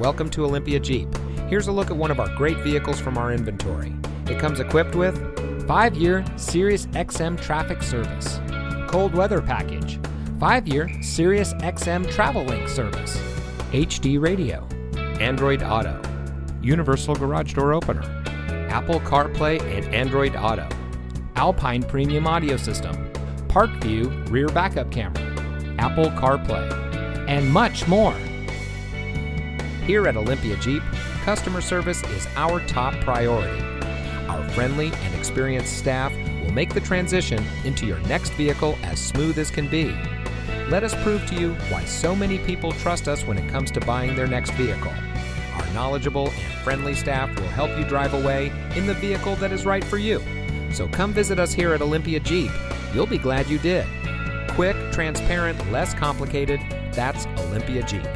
welcome to Olympia Jeep. Here's a look at one of our great vehicles from our inventory. It comes equipped with 5 year Sirius XM traffic service, cold weather package, 5 year Sirius XM Travel Link service, HD radio, Android Auto, Universal Garage Door Opener, Apple CarPlay and Android Auto, Alpine Premium Audio System, Park View Rear Backup Camera, Apple CarPlay, and much more. Here at Olympia Jeep, customer service is our top priority. Our friendly and experienced staff will make the transition into your next vehicle as smooth as can be. Let us prove to you why so many people trust us when it comes to buying their next vehicle. Our knowledgeable and friendly staff will help you drive away in the vehicle that is right for you. So come visit us here at Olympia Jeep. You'll be glad you did. Quick, transparent, less complicated. That's Olympia Jeep.